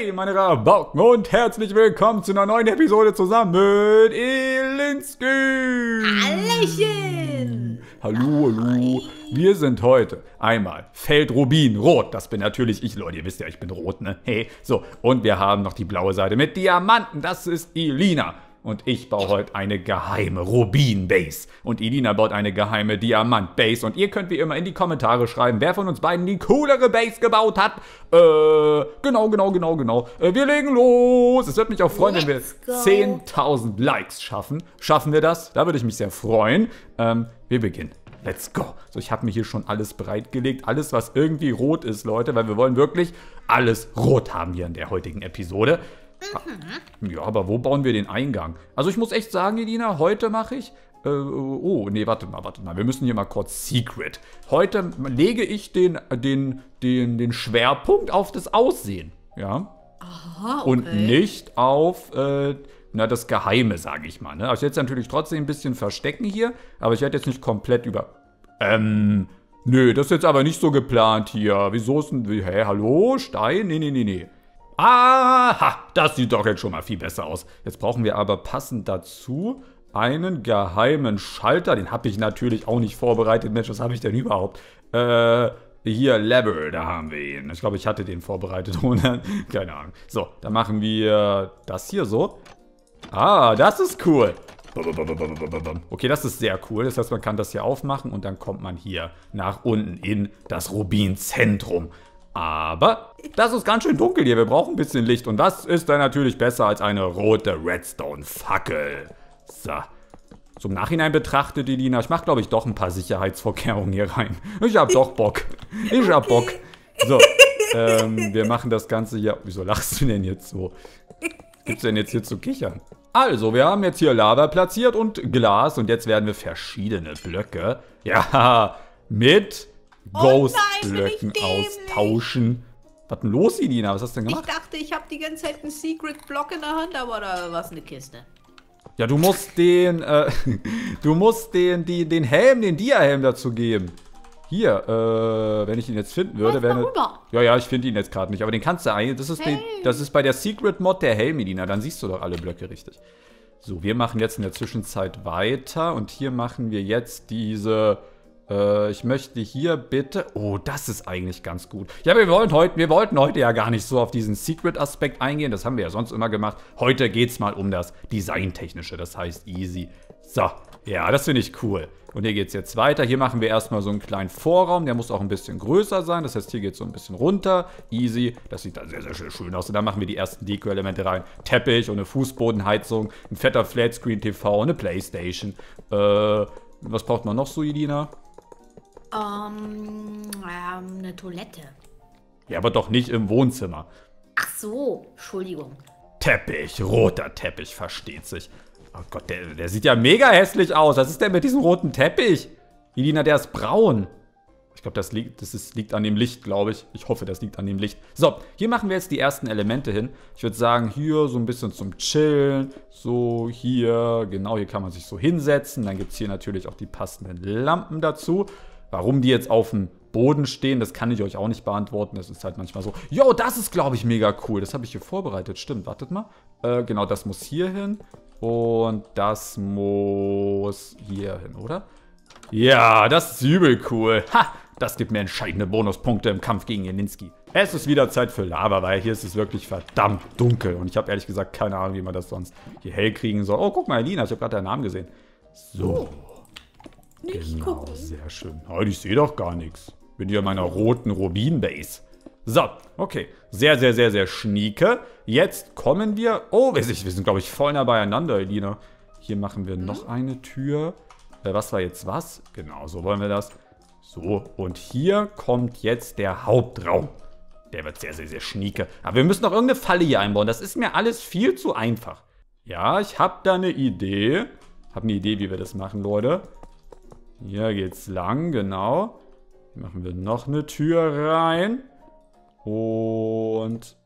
Hey, meine Rabauken und herzlich willkommen zu einer neuen Episode zusammen mit Elinski. Hallöchen. Hallo, hallo. Wir sind heute einmal Feldrubin rot. Das bin natürlich ich, Leute. Ihr wisst ja, ich bin rot, ne? Hey, so. Und wir haben noch die blaue Seite mit Diamanten. Das ist Elina. Und ich baue heute eine geheime Rubin-Base. Und Elina baut eine geheime Diamant-Base. Und ihr könnt wie immer in die Kommentare schreiben, wer von uns beiden die coolere Base gebaut hat. Äh, genau, genau, genau, genau. Äh, wir legen los. Es würde mich auch freuen, wenn wir 10.000 Likes schaffen. Schaffen wir das? Da würde ich mich sehr freuen. Ähm, wir beginnen. Let's go. So, ich habe mir hier schon alles bereitgelegt. Alles, was irgendwie rot ist, Leute, weil wir wollen wirklich alles rot haben hier in der heutigen Episode. Mhm. Ja, aber wo bauen wir den Eingang? Also ich muss echt sagen, Edina, heute mache ich... Äh, oh, nee, warte mal, warte mal. Wir müssen hier mal kurz Secret. Heute lege ich den, den, den, den Schwerpunkt auf das Aussehen. Ja. Aha, okay. Und nicht auf... Äh, na, das Geheime, sage ich mal. Ne? Also ich werde natürlich trotzdem ein bisschen verstecken hier, aber ich werde jetzt nicht komplett über... Ähm, nö, das ist jetzt aber nicht so geplant hier. Wieso ist denn... Hä, hallo? Stein? Nee, nee, nee, nee. Aha, das sieht doch jetzt schon mal viel besser aus. Jetzt brauchen wir aber passend dazu einen geheimen Schalter. Den habe ich natürlich auch nicht vorbereitet. Mensch, was habe ich denn überhaupt? Äh, hier, Level, da haben wir ihn. Ich glaube, ich hatte den vorbereitet. Keine Ahnung. So, dann machen wir das hier so. Ah, das ist cool. Okay, das ist sehr cool. Das heißt, man kann das hier aufmachen und dann kommt man hier nach unten in das Rubinzentrum. Aber das ist ganz schön dunkel hier. Wir brauchen ein bisschen Licht. Und das ist dann natürlich besser als eine rote Redstone-Fackel. So. Zum Nachhinein betrachtet, Elina, ich mache, glaube ich, doch ein paar Sicherheitsvorkehrungen hier rein. Ich habe doch Bock. Ich habe Bock. So, ähm, wir machen das Ganze hier... Wieso lachst du denn jetzt so? Gibt's denn jetzt hier zu kichern? Also, wir haben jetzt hier Lava platziert und Glas. Und jetzt werden wir verschiedene Blöcke, ja, mit Ghost-Blöcken oh austauschen. Was denn los, Idina? Was hast du denn gemacht? Ich dachte, ich habe die ganze Zeit einen Secret-Block in der Hand, aber da war es eine Kiste. Ja, du musst den, äh, du musst den, die, den Helm, den Dia-Helm dazu geben. Hier, äh, wenn ich ihn jetzt finden würde, wäre... Ja, ja, ich finde ihn jetzt gerade nicht, aber den kannst du eigentlich... Das ist, hey. die, das ist bei der Secret-Mod der Helm, Idina. Dann siehst du doch alle Blöcke richtig. So, wir machen jetzt in der Zwischenzeit weiter und hier machen wir jetzt diese äh, ich möchte hier bitte... Oh, das ist eigentlich ganz gut. Ja, wir, wollen heute, wir wollten heute ja gar nicht so auf diesen Secret-Aspekt eingehen. Das haben wir ja sonst immer gemacht. Heute geht es mal um das Designtechnische. Das heißt easy. So, ja, das finde ich cool. Und hier geht es jetzt weiter. Hier machen wir erstmal so einen kleinen Vorraum. Der muss auch ein bisschen größer sein. Das heißt, hier geht es so ein bisschen runter. Easy. Das sieht dann sehr, sehr schön aus. Und dann machen wir die ersten Deko-Elemente rein. Teppich und eine Fußbodenheizung, ein fetter Flatscreen-TV, eine Playstation. Äh, was braucht man noch so, Idina? Ähm, ähm, eine Toilette. Ja, aber doch nicht im Wohnzimmer. Ach so, Entschuldigung. Teppich, roter Teppich, versteht sich. Oh Gott, der, der sieht ja mega hässlich aus. Was ist denn mit diesem roten Teppich? Elina, der ist braun. Ich glaube, das, liegt, das ist, liegt an dem Licht, glaube ich. Ich hoffe, das liegt an dem Licht. So, hier machen wir jetzt die ersten Elemente hin. Ich würde sagen, hier so ein bisschen zum Chillen. So, hier, genau, hier kann man sich so hinsetzen. Dann gibt es hier natürlich auch die passenden Lampen dazu. Warum die jetzt auf dem Boden stehen, das kann ich euch auch nicht beantworten. Das ist halt manchmal so. Jo, das ist, glaube ich, mega cool. Das habe ich hier vorbereitet. Stimmt, wartet mal. Äh, genau, das muss hier hin. Und das muss hier hin, oder? Ja, das ist übel cool. Ha, das gibt mir entscheidende Bonuspunkte im Kampf gegen Jelinski. Es ist wieder Zeit für Lava, weil hier ist es wirklich verdammt dunkel. Und ich habe ehrlich gesagt keine Ahnung, wie man das sonst hier hell kriegen soll. Oh, guck mal, Elina, ich habe gerade deinen Namen gesehen. So. Nicht genau, gucken. sehr schön. Oh, ich sehe doch gar nichts. Bin hier in meiner roten Rubin-Base. So, okay. Sehr, sehr, sehr, sehr schnieke. Jetzt kommen wir... Oh, wir sind, glaube ich, voll nah beieinander, Elina. Hier machen wir noch mhm. eine Tür. Äh, was war jetzt was? Genau, so wollen wir das. So, und hier kommt jetzt der Hauptraum. Der wird sehr, sehr, sehr schnieke. Aber wir müssen noch irgendeine Falle hier einbauen. Das ist mir alles viel zu einfach. Ja, ich habe da eine Idee. Habe eine Idee, wie wir das machen, Leute. Hier geht's lang, genau. Hier machen wir noch eine Tür rein. Und...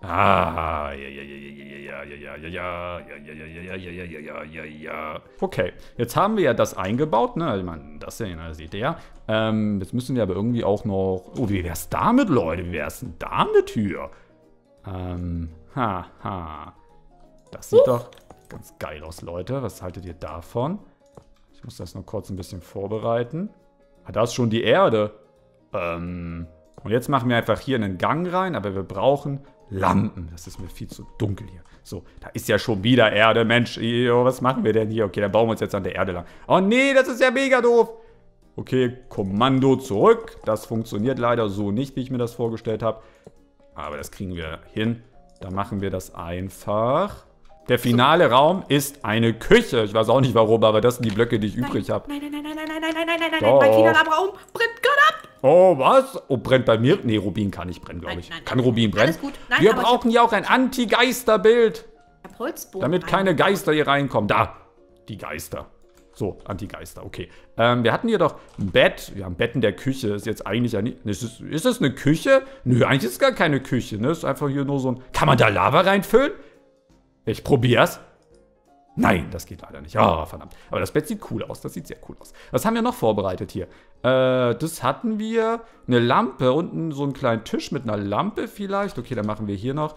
Ah, ja, ja, ja, ja, ja, ja, ja, ja, ja, ja, ja, ja, ja, ja, ja, ja, ja, ja. Okay, jetzt haben wir ja das eingebaut, ne? Ich meine, das ja, das seht ihr ja. Ähm, jetzt müssen wir aber irgendwie auch noch... Oh, wie wär's damit, Leute? Wie wär's denn damit hier? Ähm, haha. Das sieht doch ganz geil aus, Leute. Was haltet ihr davon? Ich muss das nur kurz ein bisschen vorbereiten. Ah, da ist schon die Erde. Ähm, und jetzt machen wir einfach hier einen Gang rein, aber wir brauchen Lampen. Das ist mir viel zu dunkel hier. So, da ist ja schon wieder Erde. Mensch, was machen wir denn hier? Okay, dann bauen wir uns jetzt an der Erde lang. Oh nee, das ist ja mega doof. Okay, Kommando zurück. Das funktioniert leider so nicht, wie ich mir das vorgestellt habe. Aber das kriegen wir hin. Dann machen wir das einfach. Der finale Raum ist eine Küche. Ich weiß auch nicht warum, aber das sind die Blöcke, die ich übrig habe. Nein, nein, nein, nein, nein, nein, nein, nein, nein, nein, Doch. mein finaler Raum brennt gerade ab. Oh, was? Oh, brennt bei mir? Nee, Rubin kann nicht brennen, glaube Nein, ich. nein, kann nein, Rubin nein, brennen? alles gut. Nein, Wir brauchen ja auch ein Anti-Geister-Bild, damit keine. Geister hier reinkommen. Da, die Geister. So, Anti-Geister, okay. Ähm, wir hatten hier doch ein Bett. Wir haben Bett in der Küche. Ist jetzt eigentlich ja nicht. Ist es, ist es eine Küche? Nö, eigentlich ist es gar keine Küche. Ne? Ist einfach hier nur so ein. Kann man da Lava reinfüllen? Ich probier's. Nein, das geht leider nicht. Ah, verdammt. Aber das Bett sieht cool aus. Das sieht sehr cool aus. Was haben wir noch vorbereitet hier? Äh, das hatten wir. Eine Lampe. Unten so einen kleinen Tisch mit einer Lampe vielleicht. Okay, dann machen wir hier noch.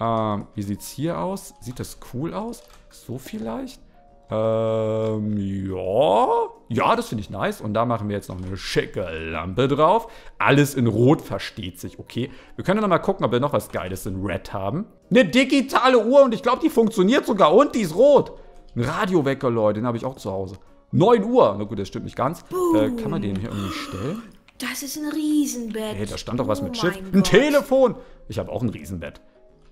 Ähm, wie sieht's hier aus? Sieht das cool aus? So vielleicht? Ähm, ja. Ja, das finde ich nice. Und da machen wir jetzt noch eine schicke Lampe drauf. Alles in Rot versteht sich, okay. Wir können noch mal gucken, ob wir noch was Geiles in Red haben. Eine digitale Uhr und ich glaube, die funktioniert sogar. Und die ist rot. Ein Radiowecker, Leute, den habe ich auch zu Hause. 9 Uhr. Na gut, das stimmt nicht ganz. Äh, kann man den hier irgendwie stellen? Das ist ein Riesenbett. Hey, da stand doch was Oh mit Schiff. Ein Gott. Telefon. Ich habe auch ein Riesenbett.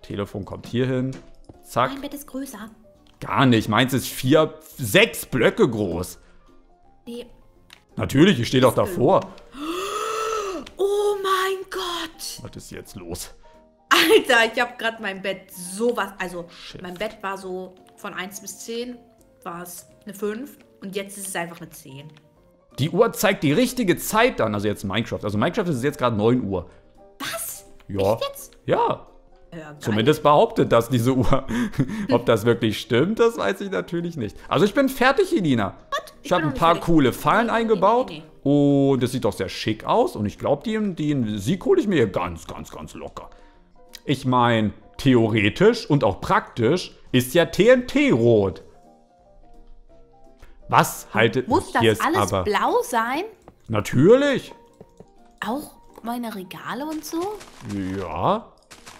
Telefon kommt hier hin. Zack. Mein Bett ist größer. Gar nicht. Meins ist vier, sechs Blöcke groß. Nee. Natürlich, ich stehe doch davor. Oh mein Gott. Was ist jetzt los? Alter, ich habe gerade mein Bett sowas. Also, Shit. mein Bett war so von 1 bis 10 war es eine 5 und jetzt ist es einfach eine 10. Die Uhr zeigt die richtige Zeit an. Also jetzt Minecraft. Also Minecraft ist jetzt gerade 9 Uhr. Was? Ja. Ja. Ja. Zumindest behauptet das diese Uhr. Ob das wirklich stimmt, das weiß ich natürlich nicht. Also ich bin fertig, Elina. Ich Ich habe ein paar fertig. coole Fallen Nee, nee, nee, eingebaut. nee, Und es sieht doch sehr schick aus. Und ich glaube, die, die Sieg hole ich mir hier ganz, ganz, ganz locker. Ich meine, theoretisch und auch praktisch ist ja TNT rot. Was haltet Muss das ist alles aber blau sein? natürlich. Auch meine Regale und so? Ja.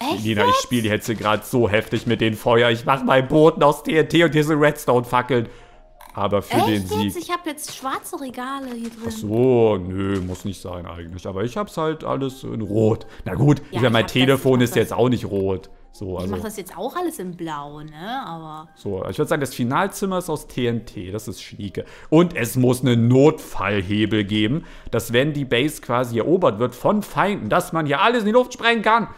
Echt? Lina, ich spiele die Hetze gerade so heftig mit den Feuer. Ich mache meinen Boden aus TNT und diese Redstone-Fackeln. Aber für den Echt Sieg. jetzt? Ich habe jetzt schwarze Regale hier drin. So, nö, muss nicht sein eigentlich. Aber ich hab's halt alles in Rot. Na gut, ich Ja, mein ich das- Telefon ich ist jetzt auch nicht rot. So, Ich also. mache das jetzt auch alles in blau, ne? Aber So, ich würde sagen, das Finalzimmer ist aus TNT. Das ist schnieke. Und es muss einen Notfallhebel geben, dass wenn die Base quasi erobert wird von Feinden, dass man hier alles in die Luft sprengen kann.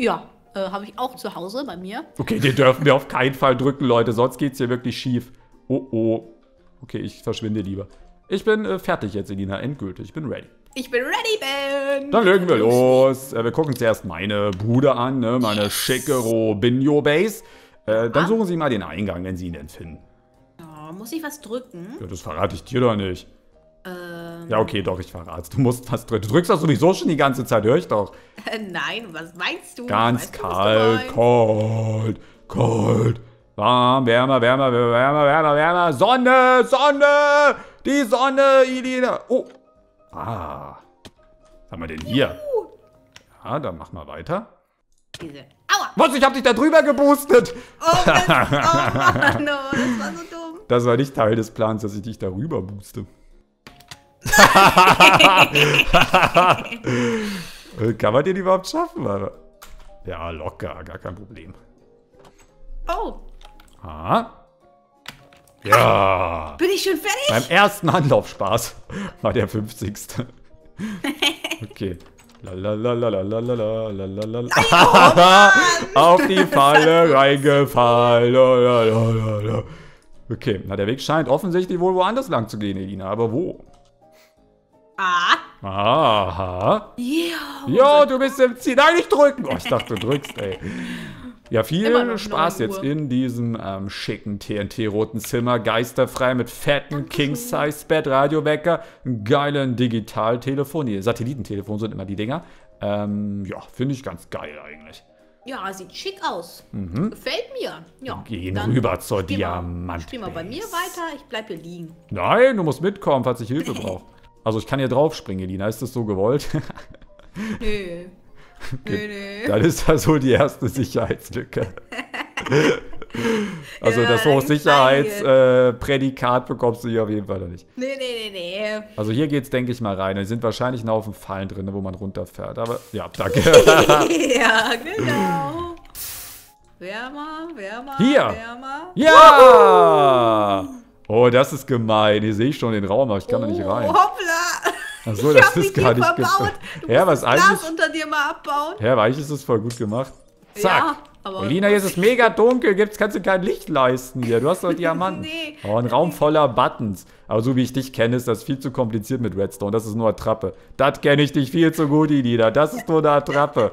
Ja, äh, habe ich auch zu Hause bei mir. Okay, den dürfen wir auf keinen Fall drücken, Leute, sonst geht's hier wirklich schief. Oh, oh. Okay, ich verschwinde lieber. Ich bin äh, fertig jetzt, Elina, endgültig. Ich bin ready. Ich bin ready, Ben. Dann legen wir los. Äh, wir gucken zuerst meine Bude an, ne? meine schicke Robinho-Base. Äh, dann suchen Sie mal den Eingang, wenn Sie ihn denn finden. Oh, muss ich was drücken? Ja, das verrate ich dir doch nicht. Ähm, Ja, okay, doch, ich verrate Du musst was drücken. Du drückst das sowieso schon die ganze Zeit, höre ich doch. äh, nein, was meinst du? Ganz weißt was du kalt, kalt, kalt. Warm, wärmer, wärmer, wärmer, wärmer, wärmer. Sonne, Sonne! Die Sonne, Elina. Oh. Ah. Was haben wir denn hier? Ja, dann mach mal weiter. Diese. Aua! Was? Ich hab dich da drüber geboostet. Oh, das, oh Mann, oh, das war so dumm. Das war nicht Teil des Plans, dass ich dich darüber booste. Kann man den überhaupt schaffen, Ja, locker, gar kein Problem. Oh. Ah. Ja. Bin ich schon fertig? Beim ersten Anlaufspaß War der 50. okay. Lalalala, Auf die Falle reingefallen. Okay, na der Weg scheint offensichtlich wohl woanders lang zu gehen, Elina, aber wo? Ah. Aha. Ja. Jo, du bist im Ziel. Nein, nicht drücken. Oh, ich dachte, du drückst, ey. Ja, viel Spaß 9 jetzt in diesem ähm, schicken TNT-roten Zimmer. Geisterfrei mit fetten King-Size-Bett, Radiowecker, geilen Digitaltelefon. Die Satellitentelefon sind immer die Dinger. Ähm, ja, finde ich ganz geil eigentlich. Ja, sieht schick aus. Gefällt mir. Ja. Mhm. Gehen rüber zur Diamant. Spiel mal bei mir weiter, ich bleib hier liegen. Nein, du musst mitkommen, falls ich Hilfe brauche. Also ich kann hier draufspringen, Elina. Ist das so gewollt? Nö. Nö, nö. Dann ist das so die erste Sicherheitslücke. also Ja, das Hochsicherheitsprädikat bekommst du hier auf jeden Fall noch nicht. Nee, nee, nee, nee. Also hier geht's, denke ich mal, rein. Da sind wahrscheinlich ein Haufen Fallen drin, wo man runterfährt. Aber ja, danke. ja, genau. Wärmer, wärmer, Hier. wärmer. ja! Oh, das ist gemein. Hier sehe ich schon den Raum, aber ich kann da nicht Oh, rein. hoppla. Achso, ich das ist gar nicht verbaut. Du Ja, was das Glas eigentlich. unter dir mal abbauen. Ja, aber eigentlich ist es voll gut gemacht. Zack. Ja, aber- hier ist es mega dunkel. Gibt's, kannst du kein Licht leisten hier. Du hast doch Diamanten. Nee. Oh, ein Raum voller Buttons. Aber so wie ich dich kenne, ist das viel zu kompliziert mit Redstone. Das ist nur Attrappe. Das kenne ich dich viel zu gut, Elina. Das ist nur eine Attrappe.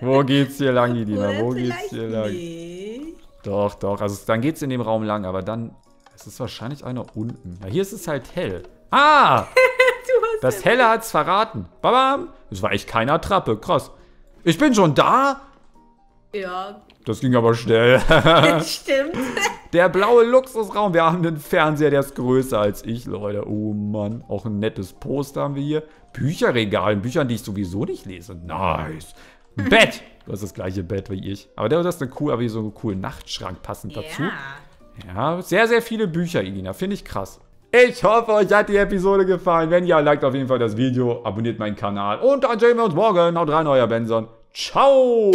Wo geht's hier lang? Oder Wo geht's hier lang? nicht. Doch, doch. Also dann geht's in dem Raum lang, aber dann. Es ist wahrscheinlich einer unten. Ja, hier ist es halt hell. Ah! das Helle hat's verraten. Babam! Es war echt keine Attrappe. Krass. Ich bin schon da? Ja, Das ging aber schnell. das stimmt. Der blaue Luxusraum. Wir haben einen Fernseher, der ist größer als ich, Leute. Oh Mann. Auch ein nettes Poster haben wir hier. Bücherregal. Büchern, die ich sowieso nicht lese. Nice. Bett. Du hast das gleiche Bett wie ich. Aber der das ist eine cool, aber wie so einen coolen Nachtschrank passend dazu. Ja. Ja, sehr, sehr viele Bücher, Elina. Finde ich krass. Ich hoffe, euch hat die Episode gefallen. Wenn ja, liked auf jeden Fall das Video, abonniert meinen Kanal und dann sehen wir uns morgen. Haut rein, euer Benson. Ciao.